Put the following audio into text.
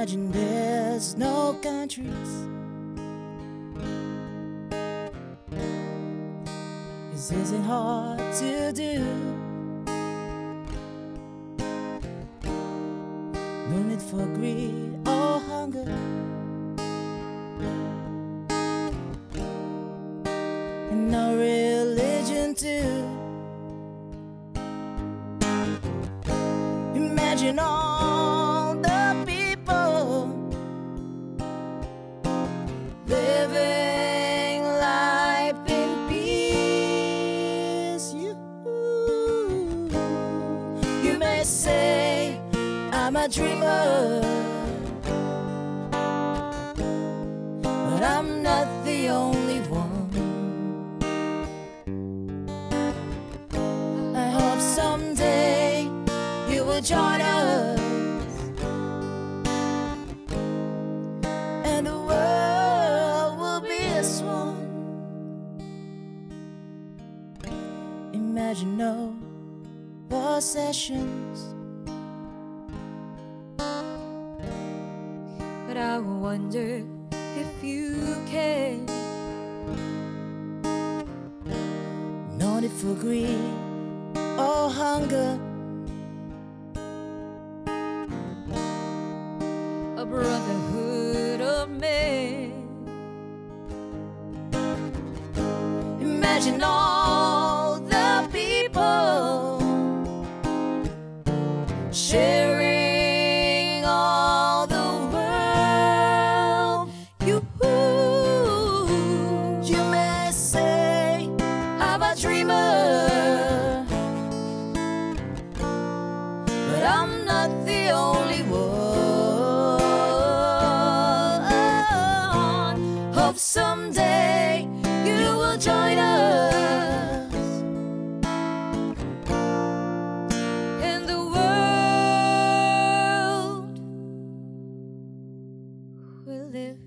Imagine there's no countries. This isn't hard to do. No need for greed or hunger. And no religion too. Imagine all living life in peace. You, you may say I'm a dreamer, but I'm not the only one. I hope someday you will join us. Imagine no possessions. But I wonder if you can. No need for greed or hunger. a brotherhood of men. Imagine all I'm not the only one. Hope someday you will join us. And the world will live